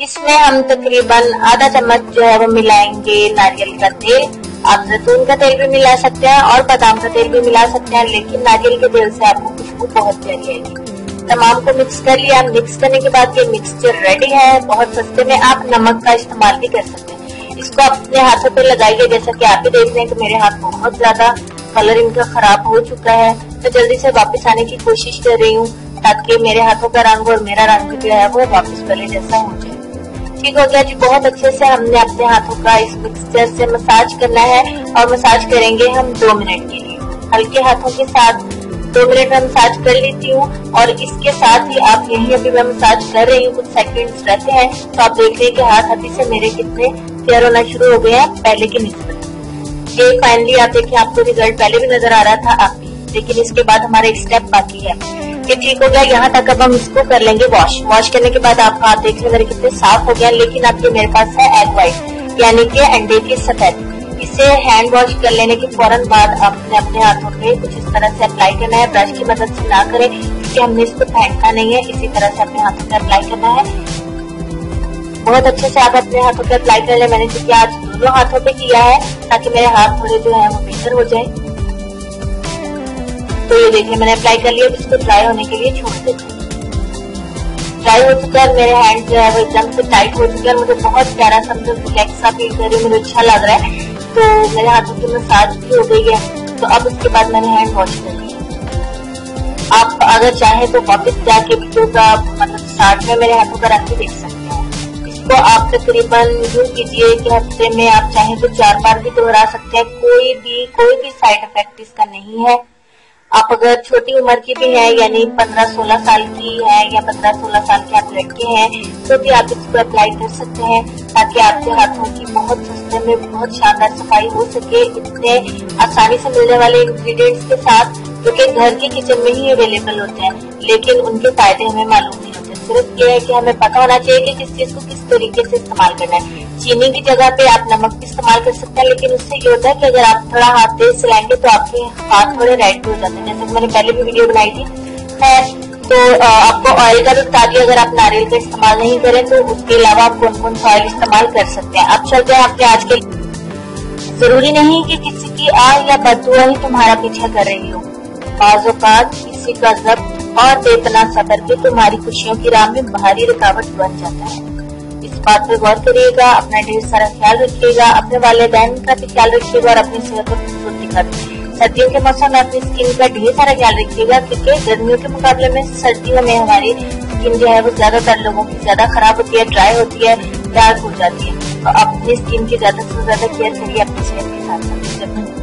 इसमें हम तकरीबन आधा चम्मच जो है वो मिलाएँगे नारियल का तेल। आप जैतून का तेल भी मिला सकते हैं और बादाम का तेल भी मिला सकते हैं, लेकिन नारियल के तेल से आपको खुशबू बहुत प्यारी आएगी। तमाम को मिक्स कर लिया। मिक्स करने के बाद ये मिक्सचर रेडी है। बहुत सस्ते में आप नमक का इस्तेमाल भी कर सकते हैं। इसको अपने हाथों पे लगाइए। जैसा कि आप भी देख रहे हैं कि मेरे हाथ बहुत ज़्यादा कलर इनका खराब हो चुका है। तो जल्दी से वापस आने की कोशिश कर रही हूँ, ताकि मेरे हाथों का रंग और मेरा रंग जो है वो वापस पहले जैसा हो जाए। ठीक हो गया जी, बहुत अच्छे से हमने अपने हाथों का इस मिक्सचर से मसाज करना है और मसाज करेंगे हम दो मिनट के लिए। हल्के हाथों के साथ दो मिनट में मसाज कर लेती हूँ और इसके साथ ही आप यही अभी मैं मसाज कर रही हूँ, कुछ सेकंड्स रहते हैं। तो आप देख रहे हैं कि हाथ अभी से मेरे कितने क्लियर होना शुरू हो गए हैं, पहले के निस्बत ये फाइनली आप देखिए, आपको रिज़ल्ट पहले भी नज़र आ रहा था, आप लेकिन इसके बाद हमारा एक स्टेप बाकी है। ये ठीक हो गया, यहाँ तक अब हम इसको कर लेंगे वॉश वॉश करने के बाद आप हाथ देख लें मेरे कितने साफ़ हो गया, लेकिन अब मेरे पास है एग वाइट यानी कि अंडे की सफ़ेद इसे हैंड वॉश कर लेने के फ़ौरन बाद आपने अपने हाथों पे कुछ इस तरह से अप्लाई करना है। ब्रश की मदद से ना करें, क्योंकि हमने इसको फेंकना नहीं है, इसी तरह से अपने हाथों पे अप्लाई करना है। बहुत अच्छे से आप अपने हाथों पे अप्लाई कर ले। मैंने क्योंकि आज दोनों हाथों पे किया है, ताकि मेरे हाथ थोड़े जो है वो बेहतर हो जाए। तो ये देखिए, मैंने अप्लाई कर लिया, इसको ड्राई होने के लिए छोड़ देते ड्राई हो चुका है, मेरे हैंड जो है वो एकदम से टाइट हो चुके हैं मुझे बहुत प्यारा सा मुझे रिलैक्स सा फील कर रही हूँ, मुझे अच्छा लग रहा है। तो मेरे हाथों की मसाज भी हो गई है। तो अब उसके बाद मैंने हैंड वॉश कर लिया आप अगर चाहें तो वापस जाके वीडियो का मतलब स्टार्ट में मेरे हाथों का रंग भी देख सकते हैं। इसको आप तकरीबन यूँ कीजिए कि हफ़्ते में आप चाहें तो चार बार भी दोहरा सकते हैं। कोई भी कोई भी साइड इफ़ेक्ट इसका नहीं है। आप अगर छोटी उम्र की भी है, यानी पंद्रह सोलह साल की है या पंद्रह सोलह साल के आप लड़के हैं तो भी आप इसको अप्लाई कर सकते हैं, ताकि आपके हाथों की बहुत सस्ते में बहुत शानदार सफ़ाई हो सके। इतने आसानी से मिलने वाले इंग्रेडिएंट्स के साथ, जो कि घर के किचन में ही अवेलेबल होते हैं, लेकिन उनके फ़ायदे हमें मालूम सिर्फ़ ये है कि हमें पता होना चाहिए कि किस चीज़ को किस तरीके से इस्तेमाल करना है। चीनी की जगह पे आप नमक भी इस्तेमाल कर सकते हैं, लेकिन उससे ये होता है कि अगर आप थोड़ा हाथ तेज चलाएँगे तो आपके हाथ थोड़े रेड हो जाते हैं। जैसे मैंने पहले भी वीडियो बनाई थी। है तो आपको ऑयल का भी बता अगर आप नारियल का इस्तेमाल नहीं करें तो उसके अलावा आप कौन कौन सा ऑयल इस्तेमाल कर सकते हैं। अब चलते हैं आपके आज के। ज़रूरी नहीं कि किसी की आय या बदुआ ही तुम्हारा पीछा कर रही हो। बाजोकात, किसी का जब्त और बेपना सबर के तुम्हारी खुशियों की राह में भारी रुकावट बन जाता है। इस बात पे गौर करिएगा, अपना ढेर सारा ख्याल रखिएगा, अपने वालदेन का भी ख्याल रखिएगा और अपनी सेहत और खूबसूरती का भी। सर्दियों के मौसम में अपनी स्किन का ढेर सारा ख्याल रखिएगा, क्योंकि गर्मियों के मुकाबले में सर्दियों में हमारी स्किन जो है वो ज़्यादातर लोगों की ज़्यादा खराब होती है ड्राई होती है डार्क हो जाती है। तो अपनी स्किन की ज़्यादा से ज़्यादा केयर करिए, अपनी सेहत के साथ